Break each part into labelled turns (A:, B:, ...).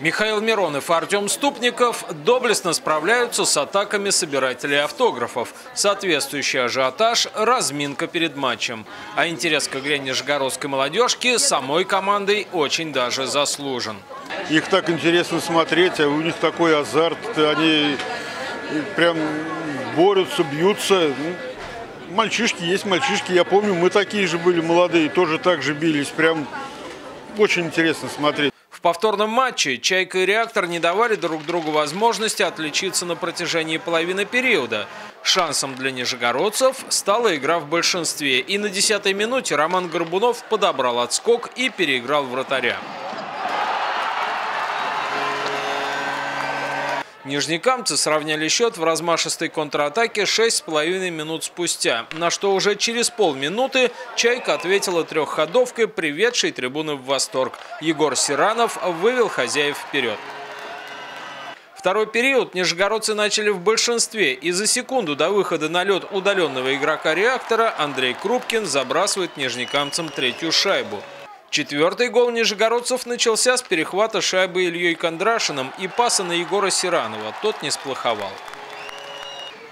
A: Михаил Миронов и Артем Ступников доблестно справляются с атаками собирателей автографов. Соответствующий ажиотаж – разминка перед матчем. А интерес к игре нижегородской молодежки самой командой очень даже заслужен.
B: Их так интересно смотреть, а у них такой азарт, они прям борются, бьются. Ну, мальчишки есть мальчишки, я помню, мы такие же были молодые, тоже так же бились. Прям очень интересно смотреть.
A: В повторном матче «Чайка» и «Реактор» не давали друг другу возможности отличиться на протяжении половины периода. Шансом для нижегородцев стала игра в большинстве. И на 10-й минуте Роман Горбунов подобрал отскок и переиграл вратаря. Нижнекамцы сравняли счет в размашистой контратаке 6,5 минут спустя, на что уже через полминуты «Чайка» ответила трехходовкой, приведшей трибуны в восторг. Егор Сиранов вывел хозяев вперед. Второй период нижегородцы начали в большинстве, и за секунду до выхода на лед удаленного игрока реактора Андрей Крупкин забрасывает нижнекамцам третью шайбу. Четвертый гол нижегородцев начался с перехвата шайбы Ильей Кондрашиным и паса на Егора Сиранова. Тот не сплоховал.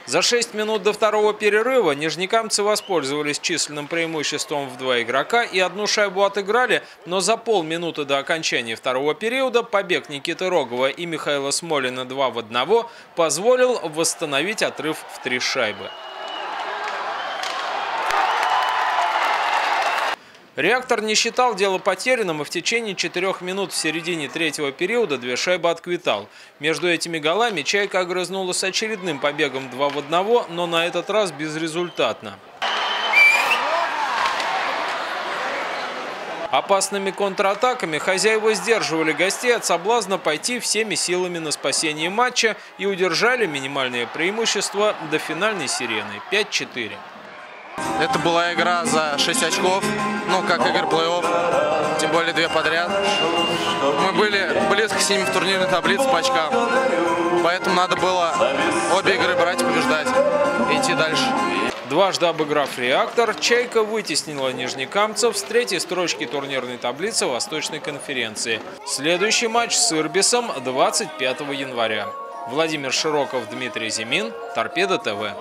A: За 6 минут до второго перерыва нижнекамцы воспользовались численным преимуществом в два игрока и одну шайбу отыграли, но за полминуты до окончания второго периода побег Никиты Рогова и Михаила Смолина 2 в 1 позволил восстановить отрыв в три шайбы. Реактор не считал дело потерянным и в течение четырех минут в середине третьего периода две шайбы отквитал. Между этими голами «Чайка» огрызнула с очередным побегом 2 в 1, но на этот раз безрезультатно. Опасными контратаками хозяева сдерживали гостей от соблазна пойти всеми силами на спасение матча и удержали минимальное преимущество до финальной сирены 5-4.
C: Это была игра за 6 очков, ну, как игр плей-офф, тем более две подряд. Мы были близко с ними в турнирной таблице по очкам, поэтому надо было обе игры брать и побеждать и идти дальше.
A: Дважды обыграв «Реактор», «Чайка» вытеснила нижнекамцев с третьей строчки турнирной таблицы Восточной конференции. Следующий матч с «Ирбисом» 25 января. Владимир Широков, Дмитрий Зимин, Торпедо ТВ.